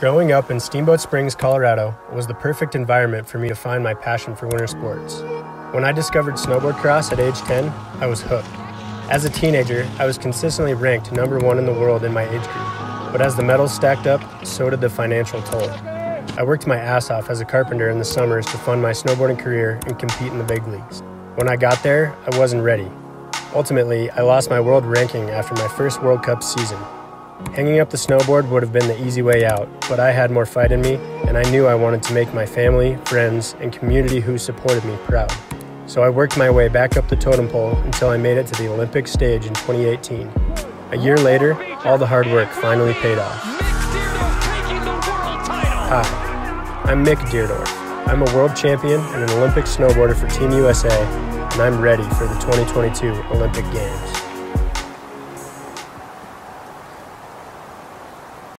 Growing up in Steamboat Springs, Colorado, was the perfect environment for me to find my passion for winter sports. When I discovered snowboard cross at age 10, I was hooked. As a teenager, I was consistently ranked number one in the world in my age group, but as the medals stacked up, so did the financial toll. I worked my ass off as a carpenter in the summers to fund my snowboarding career and compete in the big leagues. When I got there, I wasn't ready. Ultimately, I lost my world ranking after my first World Cup season, Hanging up the snowboard would have been the easy way out, but I had more fight in me, and I knew I wanted to make my family, friends, and community who supported me proud. So I worked my way back up the totem pole until I made it to the Olympic stage in 2018. A year later, all the hard work finally paid off. Hi, I'm Mick Dierdorff. I'm a world champion and an Olympic snowboarder for Team USA, and I'm ready for the 2022 Olympic Games.